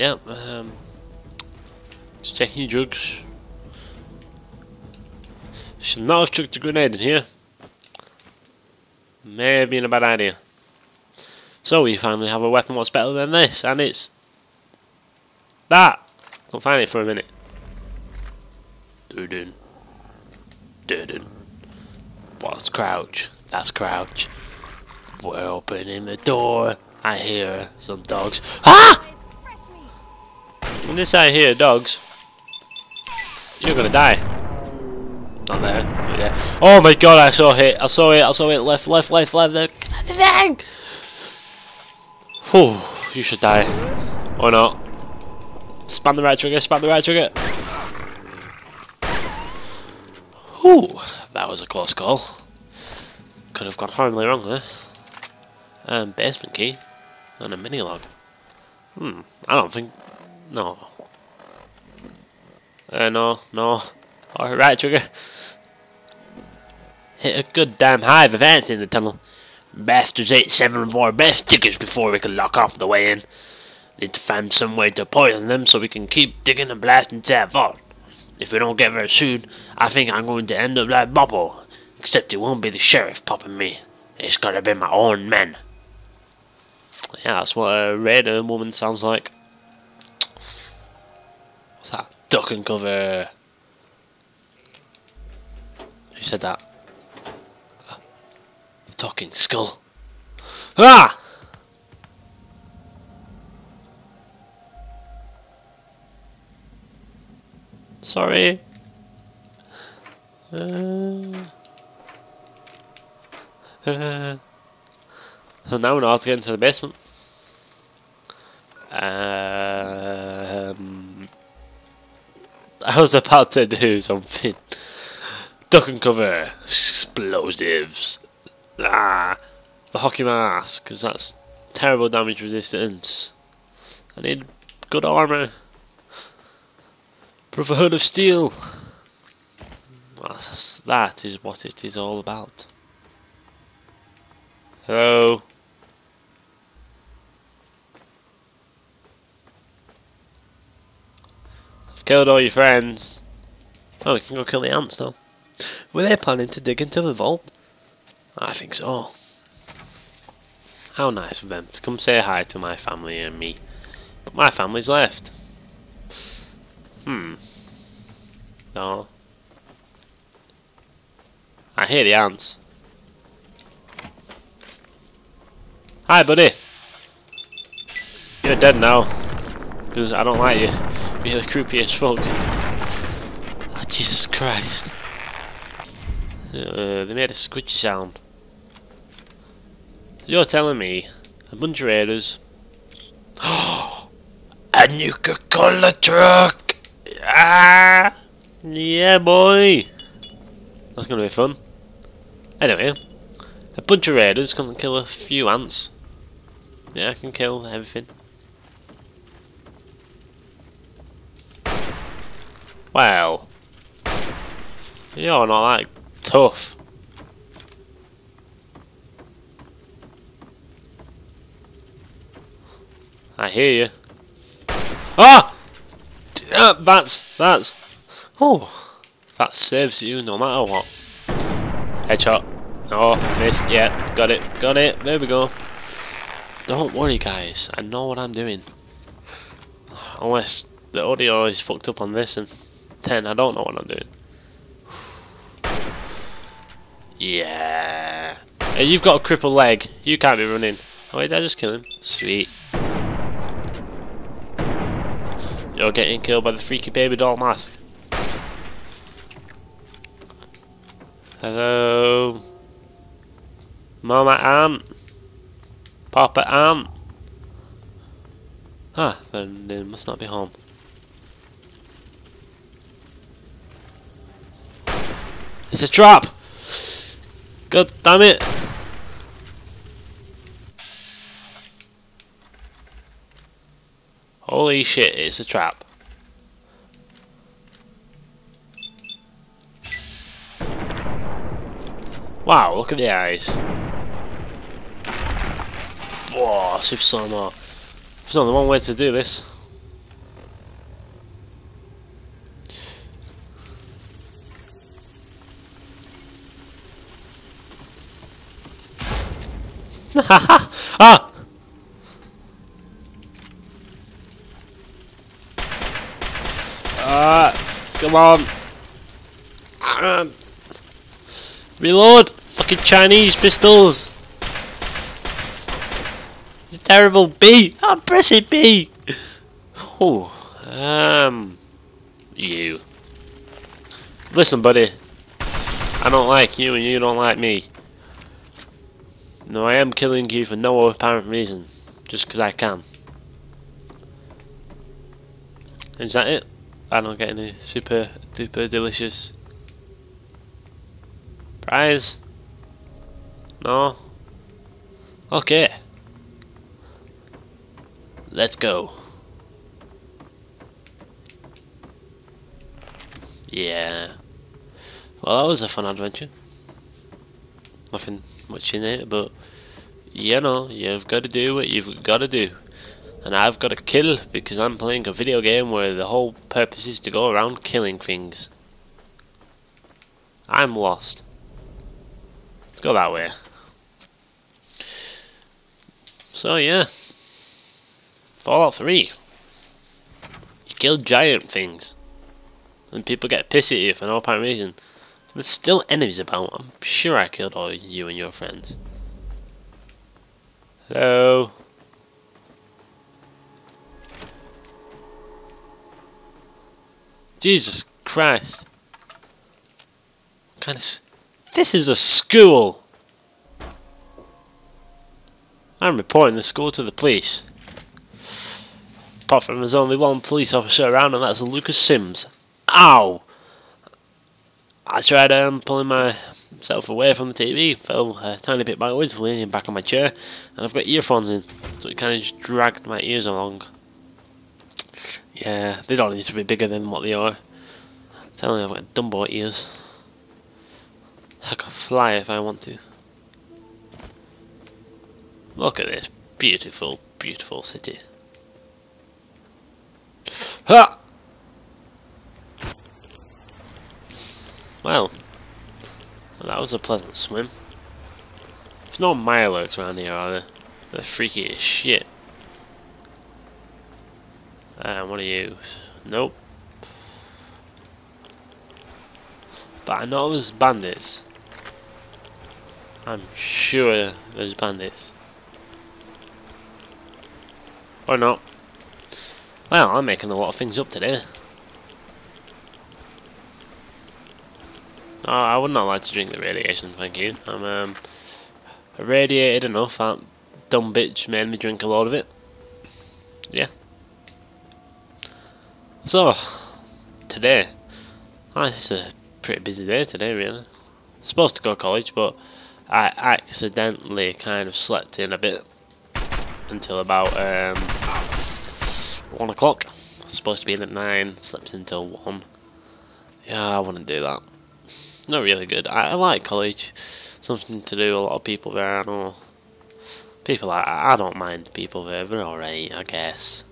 Yep, um, just your drugs. Should not have chucked a grenade in here. May have been a bad idea. So we finally have a weapon what's better than this, and it's that. Can't find it for a minute. Dudin. Dudin. What's crouch? That's crouch. We're opening the door. I hear some dogs. Ah! This I hear dogs, you're gonna die. Not there. Not there. Oh my god, I saw it. I saw it. I saw it. Left, left, left, left. The thing. Whew. You should die. Or not. Spam the right trigger. Spam the right trigger. Whew. That was a close call. Could have gone horribly wrong there. Um, basement key. And a mini log. Hmm. I don't think no. Uh, no, no. Alright, trigger. Hit a good damn hive of ants in the tunnel. Bastards ate seven of our best tickets before we could lock off the way in. Need to find some way to poison them so we can keep digging and blasting to that vault. If we don't get there soon, I think I'm going to end up like Bubble. Except it won't be the sheriff popping me. It's gotta be my own men. Yeah, that's what a raider woman sounds like. That? Duck and cover. Who said that? The talking skull. Ah! Sorry. Uh, uh, so now we how to get into the basement. Um, I was about to do something. Duck and cover. Explosives. Ah, the hockey mask, because that's terrible damage resistance. I need good armour. Brotherhood of Steel. That is what it is all about. Hello. Killed all your friends. Oh, we can go kill the ants now. Were they planning to dig into the vault? I think so. How nice of them to come say hi to my family and me. But my family's left. Hmm. No. I hear the ants. Hi, buddy. You're dead now. Because I don't like you. You're creepy as fuck. Oh, Jesus Christ. Uh, they made a squidgy sound. So you're telling me a bunch of raiders. a Nuka-Cola truck! Ah! Yeah, boy! That's gonna be fun. Anyway, a bunch of raiders can kill a few ants. Yeah, I can kill everything. Wow. You're not that tough. I hear you. Ah! Uh, that's, that's. Oh, that saves you no matter what. Headshot. Oh, missed. Yeah, got it. Got it. There we go. Don't worry, guys. I know what I'm doing. Unless the audio is fucked up on this, and then I don't know what I'm doing. Yeah. Hey, you've got a crippled leg. You can't be running. Oh, wait, did I just kill him? Sweet. You're getting killed by the freaky baby doll mask. Hello. Mama Ant. Papa Ant. Ah, then they must not be home. It's a trap! God damn it! Holy shit, it's a trap. Wow, look at the eyes. Whoa, super slow mo. There's only one way to do this. ah! Ah! Come on! Ah. Reload! Fucking Chinese pistols! It's terrible! B! I'm pressing B! Oh, um... You. Listen, buddy. I don't like you and you don't like me. No, I am killing you for no apparent reason. Just because I can. Is that it? I don't get any super, duper delicious prize? No? Okay. Let's go. Yeah. Well, that was a fun adventure. Nothing much in it, but you know, you've got to do what you've got to do. And I've got to kill because I'm playing a video game where the whole purpose is to go around killing things. I'm lost. Let's go that way. So yeah. Fallout 3. You kill giant things. And people get pissed at you for no apparent reason. There's still enemies about. I'm sure I killed all you and your friends. Hello? Jesus Christ. Kind of... This is a school! I'm reporting the school to the police. Apart from there's only one police officer around and that's Lucas Simms. Ow! I tried um, pulling myself away from the TV, fell a tiny bit backwards, leaning back on my chair, and I've got earphones in, so it kind of just dragged my ears along. Yeah, they don't need to be bigger than what they are. I'm telling you, I've got Dumbo ears. I can fly if I want to. Look at this beautiful, beautiful city. Ha! Well, that was a pleasant swim. There's no Mirelurks around here, are there? They're freaky as shit. Uh, what are you? Nope. But I know there's bandits. I'm sure there's bandits. Or not. Well, I'm making a lot of things up today. I would not like to drink the radiation, thank you. I'm um, enough, that dumb bitch made me drink a lot of it. Yeah. So, today, oh, it's a pretty busy day today really. Supposed to go to college, but I accidentally kind of slept in a bit until about um, 1 o'clock. Supposed to be in at 9, slept until 1. Yeah, I wouldn't do that not really good. I, I, like college. Something to do. A lot of people there. I know. People. I, I don't mind people there. They're alright, I guess.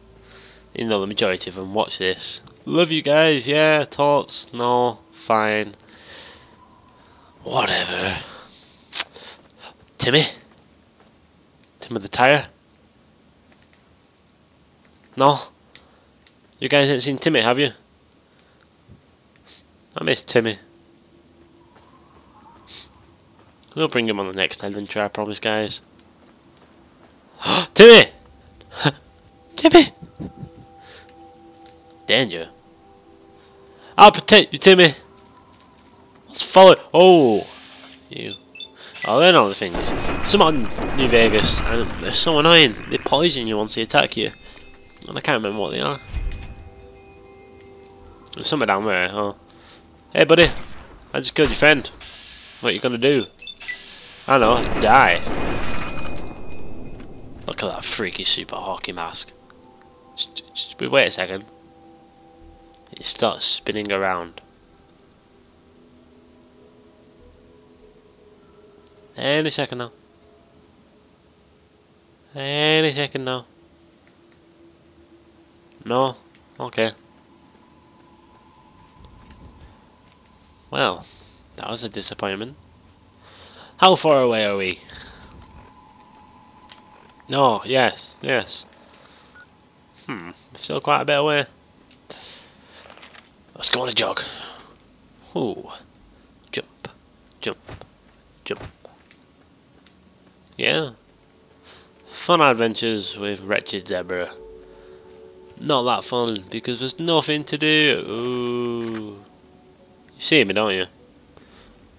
Even though the majority of them watch this. Love you guys. Yeah. Thoughts? No. Fine. Whatever. Timmy. Timmy the tire. No. You guys haven't seen Timmy, have you? I miss Timmy. We'll bring him on the next adventure, I promise, guys. Timmy! Timmy! Danger. I'll protect you, Timmy! Let's follow. Oh! You. Oh, they're not the things. Some on New Vegas, and they're so annoying. They poison you once they attack you. And I can't remember what they are. There's somewhere down there, huh? Hey, buddy. I just killed your friend. What are you gonna do? I know, die. Look at that freaky super hockey mask. Wait a second. It starts spinning around. Any second now. Any second now. No? Okay. Well, that was a disappointment. How far away are we? No, yes, yes. Hmm, still quite a bit away. Let's go on a jog. Ooh. Jump, jump, jump. Yeah. Fun adventures with Wretched Zebra. Not that fun because there's nothing to do. Ooh. You see me, don't you?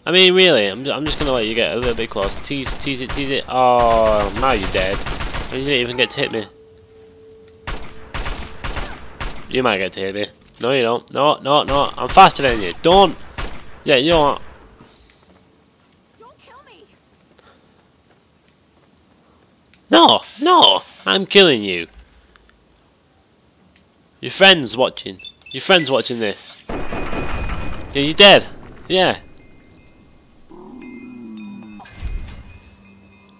I mean, really, I'm, I'm just gonna let you get a little bit close. Tease, tease it, tease it. Oh, now you're dead. You didn't even get to hit me. You might get to hit me. No, you don't. No, no, no. I'm faster than you. Don't. Yeah, you know what? Don't kill me. No, no. I'm killing you. Your friend's watching. Your friend's watching this. Yeah, you're dead. Yeah.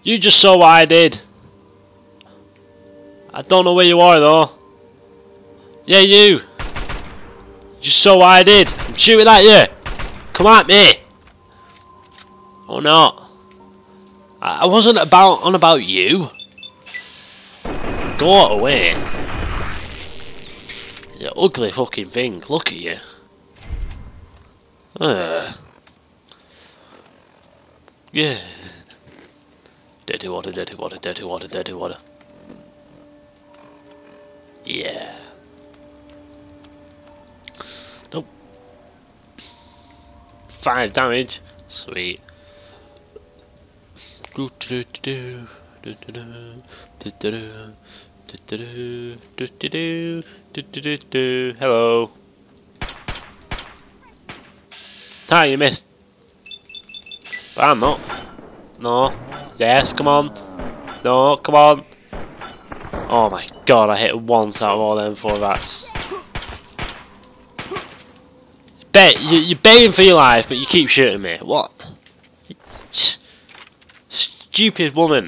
You just saw what I did. I don't know where you are though. Yeah, you. You just saw what I did. I'm shooting at you. Come at me. Or not. I I wasn't about on about you. Go away. You ugly fucking thing. Look at you. Ugh. Yeah. Dirty water, dirty water, dirty water, dirty water. Yeah. Nope. Five damage. Sweet. Hello. Hi, you missed. But I'm not. No. Yes, come on. No, come on. Oh my god, I hit once out of all them four rats. Bet you, you're begging for your life, but you keep shooting me. What? Stupid woman.